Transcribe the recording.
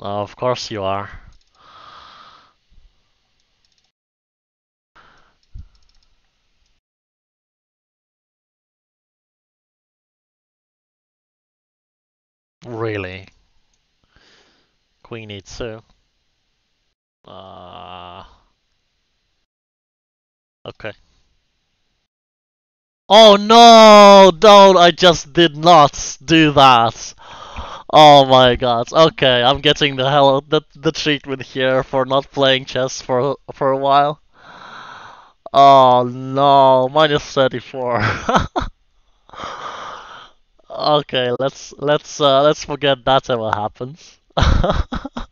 of course you are. Really? Queen e2. Uh, okay. Oh no! Don't! I just did not do that! Oh my god. Okay, I'm getting the hell the, the treatment here for not playing chess for for a while. Oh no, minus 34. okay, let's let's uh, let's forget that ever happens.